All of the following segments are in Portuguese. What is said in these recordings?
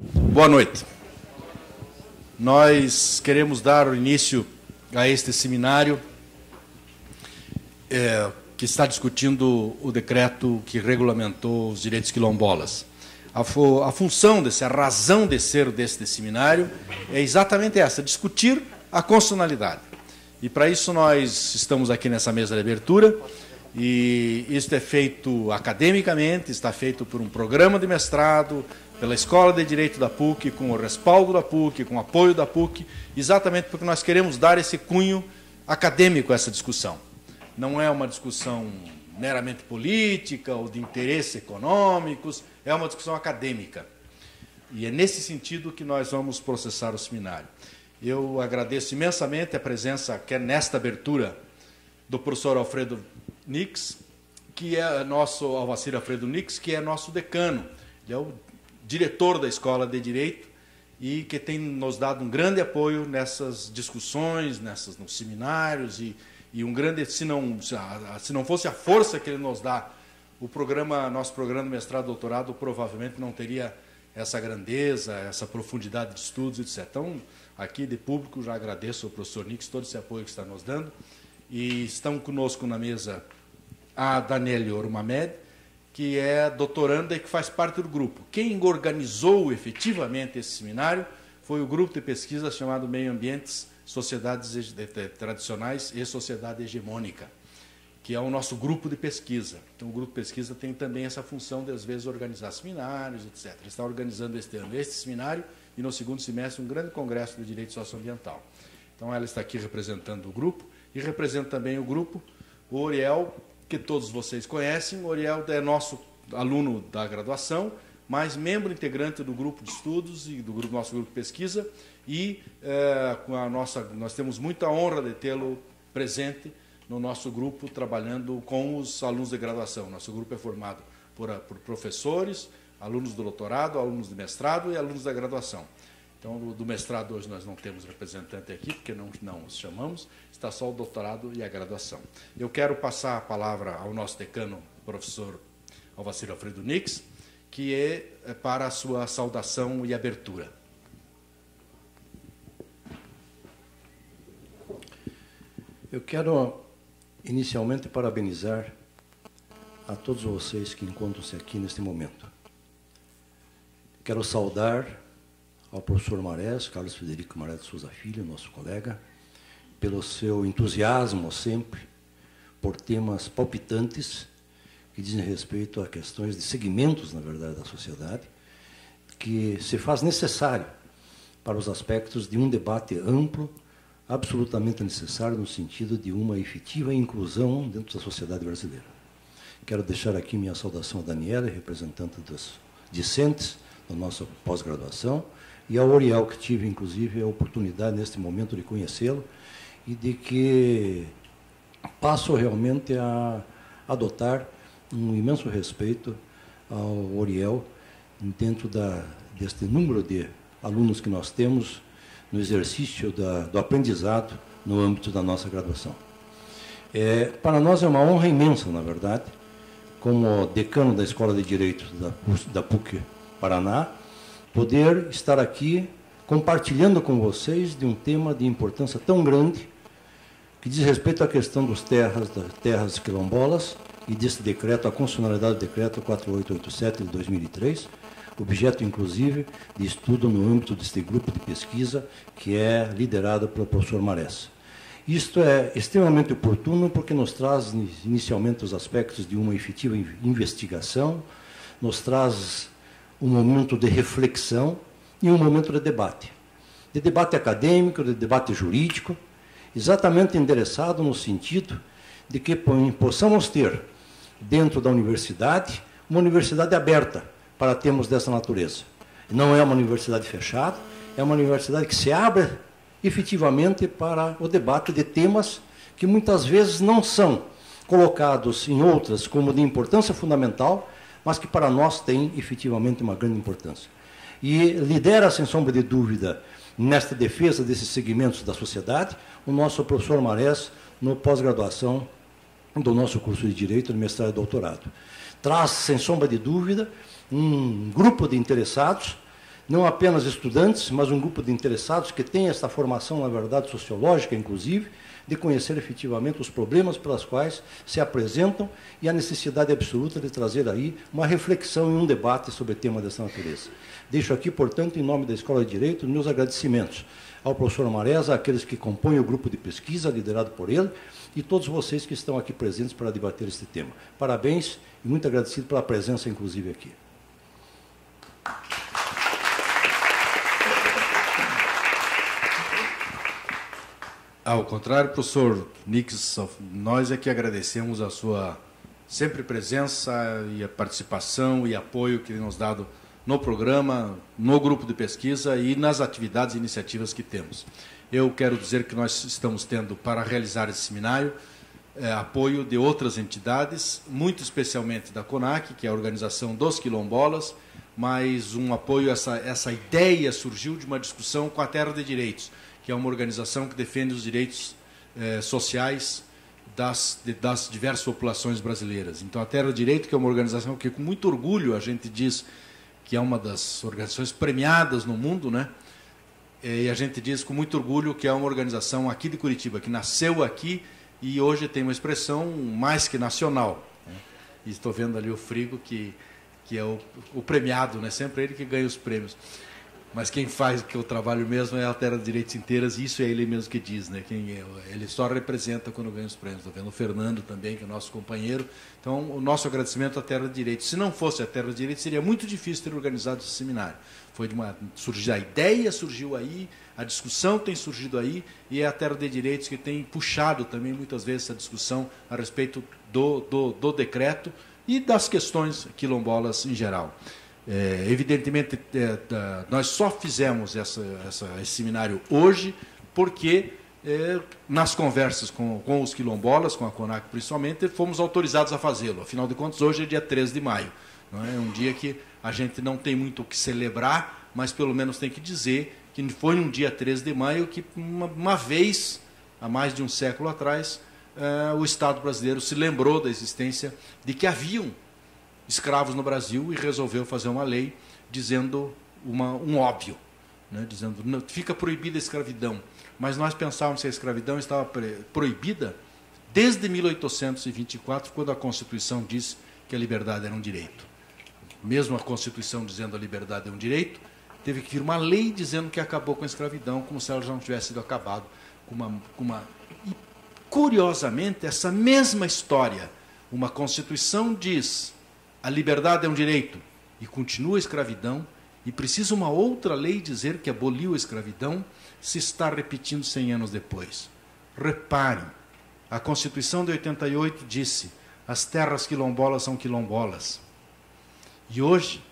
Boa noite. Nós queremos dar início a este seminário é, que está discutindo o decreto que regulamentou os direitos quilombolas. A, a função desse, a razão de ser deste seminário é exatamente essa: discutir a constitucionalidade. E para isso nós estamos aqui nessa mesa de abertura. E isso é feito academicamente, está feito por um programa de mestrado, pela Escola de Direito da PUC, com o respaldo da PUC, com o apoio da PUC, exatamente porque nós queremos dar esse cunho acadêmico a essa discussão. Não é uma discussão meramente política ou de interesses econômicos, é uma discussão acadêmica. E é nesse sentido que nós vamos processar o seminário. Eu agradeço imensamente a presença, que é nesta abertura, do professor Alfredo Nix, que é nosso, Alvacir Alfredo Nix, que é nosso decano. Ele é o diretor da Escola de Direito e que tem nos dado um grande apoio nessas discussões, nessas, nos seminários e, e um grande, se não, se não fosse a força que ele nos dá, o programa, nosso programa de mestrado doutorado provavelmente não teria essa grandeza, essa profundidade de estudos, etc. Então, aqui de público, já agradeço ao professor Nix todo esse apoio que está nos dando. E estão conosco na mesa a Daniele Ormamed, que é doutoranda e que faz parte do grupo. Quem organizou efetivamente esse seminário foi o grupo de pesquisa chamado Meio Ambientes, Sociedades Tradicionais e Sociedade Hegemônica, que é o nosso grupo de pesquisa. Então, o grupo de pesquisa tem também essa função de, às vezes, organizar seminários, etc. Está organizando este ano este seminário e, no segundo semestre, um grande congresso do direito socioambiental. Então, ela está aqui representando o grupo e representa também o grupo, o Oriel, que todos vocês conhecem. O Oriel é nosso aluno da graduação, mas membro integrante do grupo de estudos e do grupo, nosso grupo de pesquisa. E é, a nossa, nós temos muita honra de tê-lo presente no nosso grupo, trabalhando com os alunos de graduação. Nosso grupo é formado por, por professores, alunos do doutorado, alunos de mestrado e alunos da graduação. Então, do mestrado hoje nós não temos representante aqui, porque não, não os chamamos, está só o doutorado e a graduação. Eu quero passar a palavra ao nosso decano, professor Alvacir Alfredo Nix, que é, é para a sua saudação e abertura. Eu quero inicialmente parabenizar a todos vocês que encontram-se aqui neste momento. Quero saudar ao professor Marés, Carlos Federico Marés de Souza Filho, nosso colega, pelo seu entusiasmo sempre por temas palpitantes que dizem respeito a questões de segmentos, na verdade, da sociedade, que se faz necessário para os aspectos de um debate amplo, absolutamente necessário no sentido de uma efetiva inclusão dentro da sociedade brasileira. Quero deixar aqui minha saudação a Daniela, representante dos discentes da nossa pós-graduação, e ao Oriel, que tive, inclusive, a oportunidade, neste momento, de conhecê-lo, e de que passo realmente a adotar um imenso respeito ao Oriel dentro da, deste número de alunos que nós temos no exercício da, do aprendizado no âmbito da nossa graduação. É, para nós é uma honra imensa, na verdade, como decano da Escola de Direito da, da PUC Paraná, poder estar aqui compartilhando com vocês de um tema de importância tão grande que diz respeito à questão dos terras, das terras quilombolas e desse decreto, a constitucionalidade do decreto 4887 de 2003, objeto inclusive de estudo no âmbito deste grupo de pesquisa que é liderado pelo professor Marés. Isto é extremamente oportuno porque nos traz inicialmente os aspectos de uma efetiva investigação, nos traz um momento de reflexão e um momento de debate. De debate acadêmico, de debate jurídico, exatamente endereçado no sentido de que possamos ter, dentro da universidade, uma universidade aberta para termos dessa natureza. Não é uma universidade fechada, é uma universidade que se abre efetivamente para o debate de temas que muitas vezes não são colocados em outras como de importância fundamental, mas que para nós tem efetivamente uma grande importância. E lidera, sem sombra de dúvida, nesta defesa desses segmentos da sociedade, o nosso professor Marés, no pós-graduação do nosso curso de Direito, no mestrado e doutorado. Traz, sem sombra de dúvida, um grupo de interessados não apenas estudantes, mas um grupo de interessados que tem esta formação, na verdade, sociológica, inclusive, de conhecer efetivamente os problemas pelas quais se apresentam e a necessidade absoluta de trazer aí uma reflexão e um debate sobre tema dessa natureza. Deixo aqui, portanto, em nome da Escola de Direito, meus agradecimentos ao professor Maresa, àqueles que compõem o grupo de pesquisa liderado por ele e todos vocês que estão aqui presentes para debater este tema. Parabéns e muito agradecido pela presença, inclusive, aqui. Ao contrário, professor Nix, nós é que agradecemos a sua sempre presença e a participação e apoio que nos dado no programa, no grupo de pesquisa e nas atividades e iniciativas que temos. Eu quero dizer que nós estamos tendo para realizar esse seminário é, apoio de outras entidades, muito especialmente da CONAC, que é a organização dos quilombolas, mas um apoio, essa, essa ideia surgiu de uma discussão com a Terra de Direitos que é uma organização que defende os direitos eh, sociais das, de, das diversas populações brasileiras. Então, a Terra Direito, que é uma organização que, com muito orgulho, a gente diz que é uma das organizações premiadas no mundo, né? E a gente diz com muito orgulho que é uma organização aqui de Curitiba, que nasceu aqui e hoje tem uma expressão mais que nacional. Né? E estou vendo ali o Frigo, que, que é o, o premiado, né? sempre ele que ganha os prêmios. Mas quem faz que o trabalho mesmo é a Terra de Direitos Inteiras, e isso é ele mesmo que diz, né? Quem é, ele só representa quando ganha os prêmios. Estou vendo o Fernando também, que é nosso companheiro. Então, o nosso agradecimento à Terra de Direitos. Se não fosse a Terra de Direitos, seria muito difícil ter organizado esse seminário. Foi de uma surgiu a ideia surgiu aí, a discussão tem surgido aí, e é a Terra de Direitos que tem puxado também muitas vezes essa discussão a respeito do, do, do decreto e das questões quilombolas em geral. É, evidentemente, é, nós só fizemos essa, essa, esse seminário hoje porque, é, nas conversas com, com, os quilombolas, com a CONAC principalmente, fomos autorizados a fazê-lo. Afinal de contas, hoje é dia 13 de maio. Não é? um dia que a gente não tem muito o que celebrar, mas pelo menos tem que dizer que foi um dia 13 de maio que, uma, uma vez, há mais de um século atrás, é, o Estado brasileiro se lembrou da existência de que haviam escravos no Brasil e resolveu fazer uma lei dizendo uma, um óbvio, né, dizendo fica proibida a escravidão. Mas nós pensávamos que a escravidão estava proibida desde 1824, quando a Constituição disse que a liberdade era um direito. Mesmo a Constituição dizendo a liberdade é um direito, teve que vir uma lei dizendo que acabou com a escravidão, como se ela já não tivesse sido acabado com uma, com uma... E, curiosamente, essa mesma história, uma Constituição diz a liberdade é um direito e continua a escravidão, e precisa uma outra lei dizer que aboliu a escravidão, se está repetindo 100 anos depois. Reparem, a Constituição de 88 disse: as terras quilombolas são quilombolas. E hoje,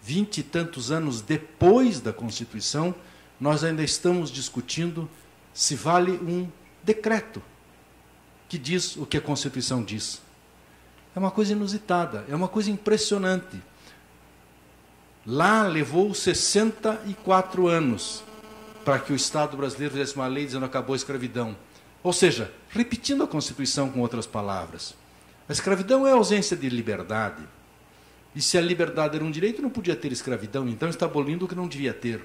vinte e tantos anos depois da Constituição, nós ainda estamos discutindo se vale um decreto que diz o que a Constituição diz. É uma coisa inusitada, é uma coisa impressionante. Lá levou 64 anos para que o Estado brasileiro fizesse uma lei dizendo acabou a escravidão. Ou seja, repetindo a Constituição com outras palavras. A escravidão é a ausência de liberdade. E se a liberdade era um direito, não podia ter escravidão, então está abolindo o que não devia ter.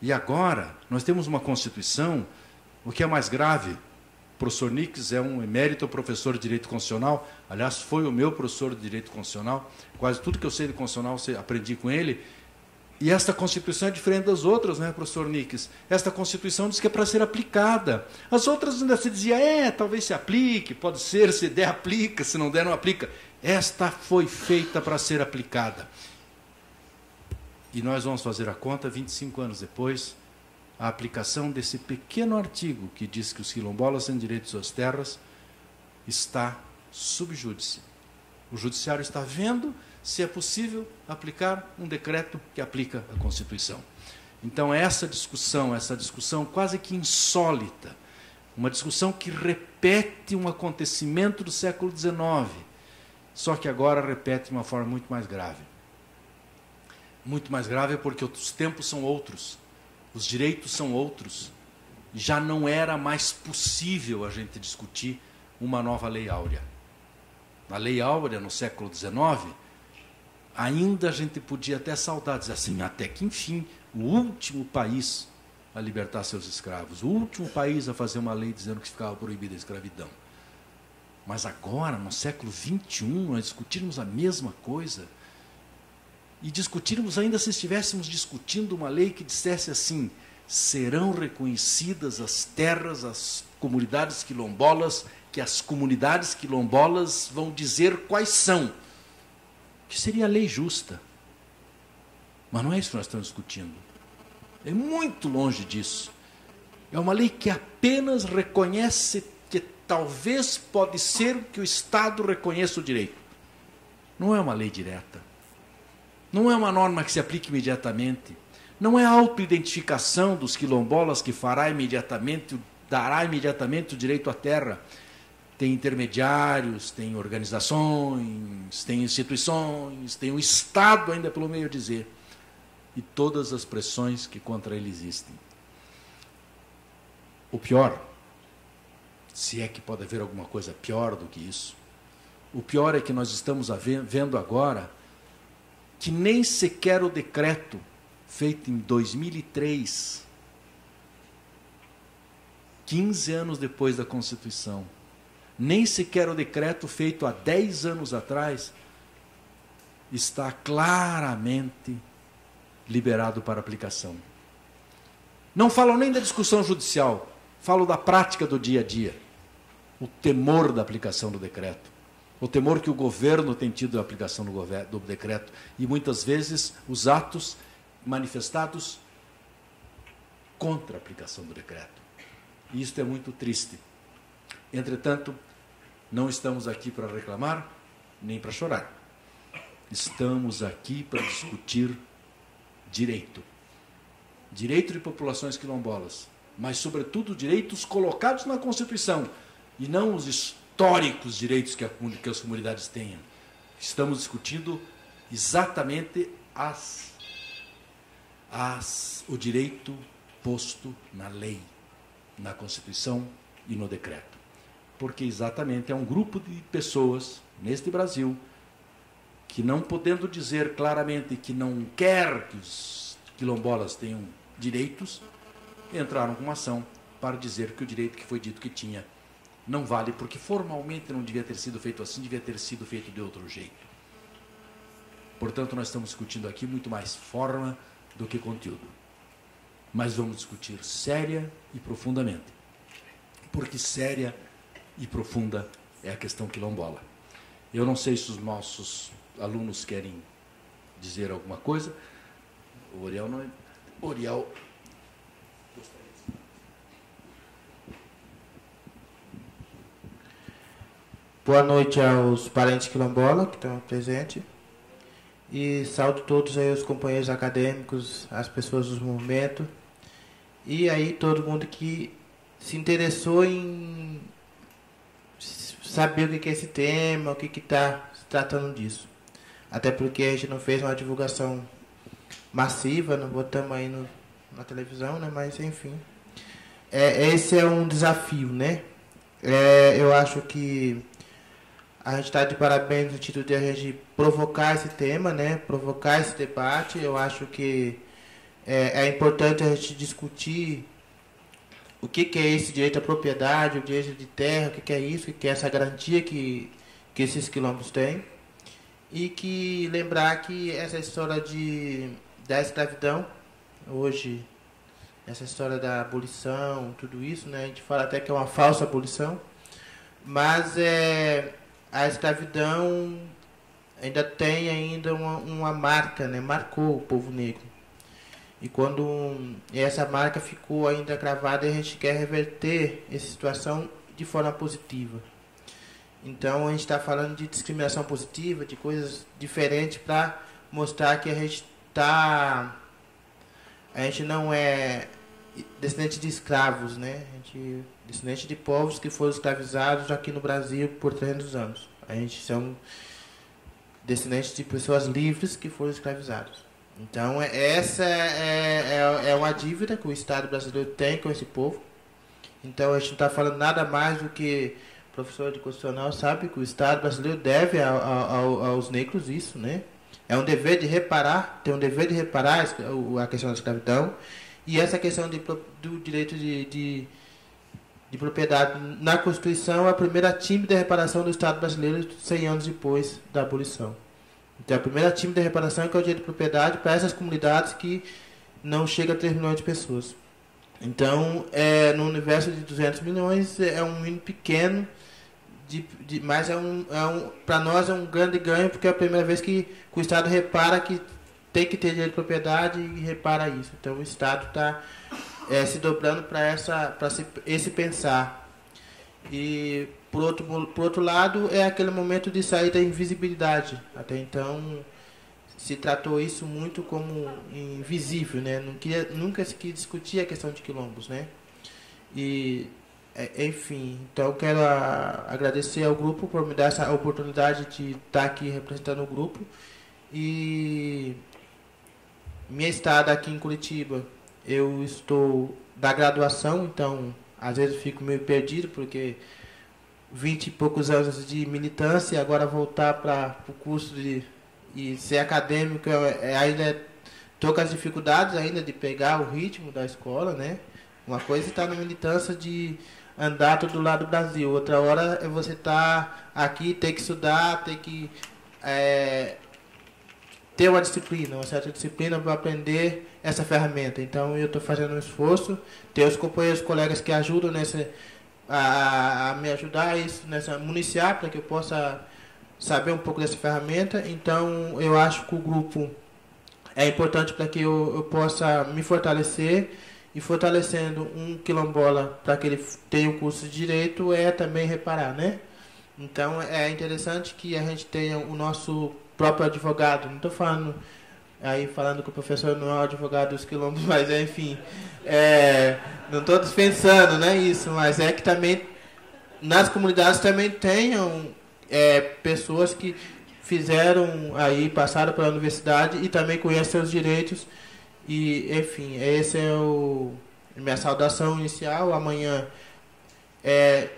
E agora, nós temos uma Constituição, o que é mais grave, professor Nix é um emérito professor de Direito Constitucional, aliás, foi o meu professor de Direito Constitucional, quase tudo que eu sei de Constitucional aprendi com ele, e esta Constituição é diferente das outras, né, professor Nix? Esta Constituição diz que é para ser aplicada. As outras ainda se dizia, é, talvez se aplique, pode ser, se der, aplica, se não der, não aplica. Esta foi feita para ser aplicada. E nós vamos fazer a conta 25 anos depois, a aplicação desse pequeno artigo que diz que os quilombolas têm direito às suas terras está subjúdice. O judiciário está vendo se é possível aplicar um decreto que aplica a Constituição. Então, essa discussão, essa discussão quase que insólita, uma discussão que repete um acontecimento do século XIX, só que agora repete de uma forma muito mais grave. Muito mais grave porque os tempos são outros os direitos são outros. Já não era mais possível a gente discutir uma nova lei áurea. Na lei áurea, no século XIX, ainda a gente podia até saudar, dizer assim, até que enfim, o último país a libertar seus escravos, o último país a fazer uma lei dizendo que ficava proibida a escravidão. Mas agora, no século XXI, nós discutirmos a mesma coisa e discutirmos ainda se estivéssemos discutindo uma lei que dissesse assim: serão reconhecidas as terras, as comunidades quilombolas, que as comunidades quilombolas vão dizer quais são. Que seria a lei justa. Mas não é isso que nós estamos discutindo. É muito longe disso. É uma lei que apenas reconhece que talvez pode ser que o Estado reconheça o direito. Não é uma lei direta. Não é uma norma que se aplique imediatamente. Não é a autoidentificação dos quilombolas que fará imediatamente, dará imediatamente o direito à terra. Tem intermediários, tem organizações, tem instituições, tem o Estado ainda pelo meio dizer. E todas as pressões que contra ele existem. O pior, se é que pode haver alguma coisa pior do que isso, o pior é que nós estamos vendo agora que nem sequer o decreto feito em 2003, 15 anos depois da Constituição, nem sequer o decreto feito há 10 anos atrás está claramente liberado para aplicação. Não falo nem da discussão judicial, falo da prática do dia a dia. O temor da aplicação do decreto o temor que o governo tem tido da aplicação do, governo, do decreto e muitas vezes os atos manifestados contra a aplicação do decreto. E isto é muito triste. Entretanto, não estamos aqui para reclamar nem para chorar. Estamos aqui para discutir direito. Direito de populações quilombolas, mas, sobretudo, direitos colocados na Constituição e não os históricos direitos que, a, que as comunidades tenham. Estamos discutindo exatamente as, as, o direito posto na lei, na Constituição e no decreto. Porque exatamente é um grupo de pessoas neste Brasil que, não podendo dizer claramente que não quer que os quilombolas tenham direitos, entraram com uma ação para dizer que o direito que foi dito que tinha não vale, porque formalmente não devia ter sido feito assim, devia ter sido feito de outro jeito. Portanto, nós estamos discutindo aqui muito mais forma do que conteúdo. Mas vamos discutir séria e profundamente. Porque séria e profunda é a questão quilombola. Eu não sei se os nossos alunos querem dizer alguma coisa. O Oriel não é. Oriel Boa noite aos parentes quilombola que estão presentes. E saúdo todos aí os companheiros acadêmicos, as pessoas do movimento. E aí todo mundo que se interessou em saber o que é esse tema, o que está se tratando disso. Até porque a gente não fez uma divulgação massiva, não botamos aí no, na televisão, né? Mas enfim. É, esse é um desafio, né? É, eu acho que a gente está de parabéns no sentido de a gente provocar esse tema, né? Provocar esse debate. Eu acho que é, é importante a gente discutir o que, que, é esse direito à propriedade, o direito de terra, o que, que é isso, o que, que é essa garantia que, que esses quilombos têm. E que lembrar que essa história de, da escravidão, hoje, essa história da abolição, tudo isso, né? A gente fala até que é uma falsa abolição, mas é a escravidão ainda tem ainda uma, uma marca, né? Marcou o povo negro. E quando essa marca ficou ainda gravada, a gente quer reverter essa situação de forma positiva. Então a gente está falando de discriminação positiva, de coisas diferentes para mostrar que a gente está. A gente não é descendente de escravos, né? A gente descendente de povos que foram escravizados aqui no Brasil por 300 anos. A gente são descendentes de pessoas livres que foram escravizados. Então, é, essa é, é, é uma dívida que o Estado brasileiro tem com esse povo. Então, a gente não está falando nada mais do que o professor de constitucional sabe que o Estado brasileiro deve ao, ao, aos negros isso, né? é um dever de reparar, tem um dever de reparar a questão da escravidão e essa questão de, do direito de, de, de propriedade na Constituição é a primeira tímida reparação do Estado brasileiro 100 anos depois da abolição. Então, a primeira tímida reparação é que é o direito de propriedade para essas comunidades que não chega a 3 milhões de pessoas. Então, é, no universo de 200 milhões, é um mínimo pequeno, de, de, mas é um, é um, para nós é um grande ganho, porque é a primeira vez que o Estado repara que tem que ter direito de propriedade e repara isso. Então, o Estado está é, se dobrando para esse pensar. E, por outro, por outro lado, é aquele momento de sair da invisibilidade. Até então, se tratou isso muito como invisível, né? Queria, nunca se quis discutir a questão de quilombos, né? E, é, enfim, então quero a, agradecer ao grupo por me dar essa oportunidade de estar aqui representando o grupo e minha estada aqui em Curitiba, eu estou da graduação, então às vezes fico meio perdido porque vinte e poucos anos de militância, agora voltar para o curso de e ser acadêmico é, é, ainda estou com as dificuldades ainda de pegar o ritmo da escola, né? Uma coisa é estar na militância de andar todo lado do Brasil, outra hora é você estar tá aqui, ter que estudar, ter que é, ter uma disciplina, uma certa disciplina para aprender essa ferramenta. Então eu estou fazendo um esforço, ter os companheiros, colegas que ajudam nessa a, a me ajudar isso, nessa municiar para que eu possa saber um pouco dessa ferramenta. Então, eu acho que o grupo é importante para que eu, eu, possa me fortalecer e fortalecendo um quilombola para que ele tenha o curso de direito é também reparar, né? Então, é interessante que a gente tenha o nosso próprio advogado. Não estou falando aí falando que o professor não é o advogado dos quilombos, mas enfim, é, não estou dispensando, né, isso, mas é que também nas comunidades também tenham é, pessoas que fizeram aí, passaram pela universidade e também conhecem seus direitos. E, enfim, esse é o minha saudação inicial. Amanhã, é,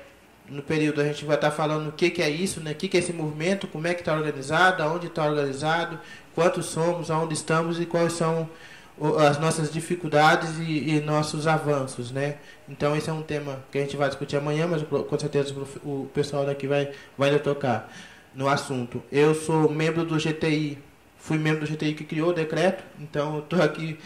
no período, a gente vai estar falando o que, que é isso, né? o que, que é esse movimento, como é que está organizado, aonde está organizado, quantos somos, aonde estamos e quais são as nossas dificuldades e, e, nossos avanços, né? Então esse é um tema que a gente vai discutir amanhã, mas com certeza o pessoal daqui vai vai tocar no assunto. Eu sou membro do GTI, fui membro do GTI que criou o decreto, então estou aqui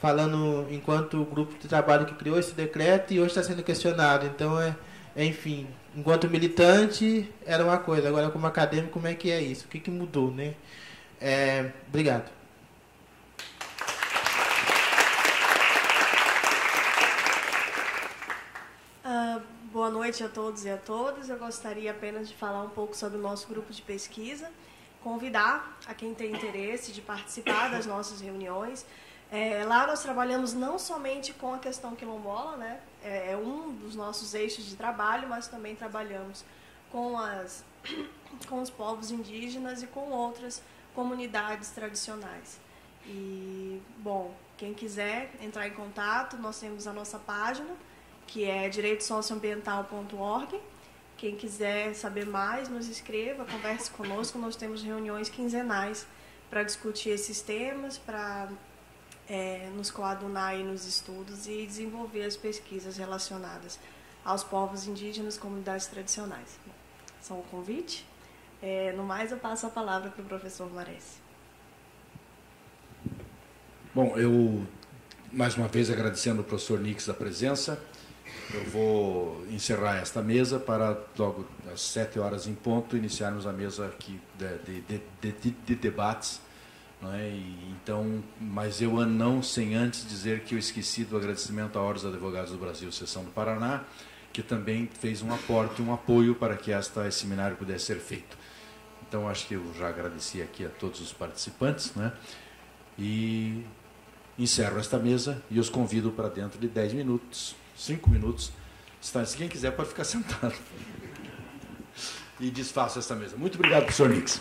falando enquanto o grupo de trabalho que criou esse decreto e hoje está sendo questionado. Então é, é, enfim, enquanto militante era uma coisa, agora como acadêmico como é que é isso? O que, que mudou, né? É, obrigado. Boa noite a todos e a todas. Eu gostaria apenas de falar um pouco sobre o nosso grupo de pesquisa, convidar a quem tem interesse de participar das nossas reuniões. É, lá nós trabalhamos não somente com a questão quilombola, né? É, é um dos nossos eixos de trabalho, mas também trabalhamos com, as, com os povos indígenas e com outras comunidades tradicionais. E, bom, quem quiser entrar em contato, nós temos a nossa página, que é direitosocioambiental.org. Quem quiser saber mais, nos escreva, converse conosco. Nós temos reuniões quinzenais para discutir esses temas, para é, nos coadunar aí nos estudos e desenvolver as pesquisas relacionadas aos povos indígenas, comunidades tradicionais. Só um convite. É, no mais, eu passo a palavra para o professor Maresi. Bom, eu mais uma vez agradecendo ao professor Nix a presença. Eu vou encerrar esta mesa para logo às sete horas em ponto iniciarmos a mesa aqui de, de, de, de debates. Não é? E, então, mas eu não sem antes dizer que eu esqueci do agradecimento à Ordem dos Advogados do Brasil, Seção do Paraná, que também fez um aporte, um apoio para que esta, esse seminário pudesse ser feito. Então, acho que eu já agradeci aqui a todos os participantes, né? E encerro esta mesa e os convido para dentro de dez minutos cinco minutos. Se quem quiser pode ficar sentado. E desfaço esta mesa. Muito obrigado, professor Nix.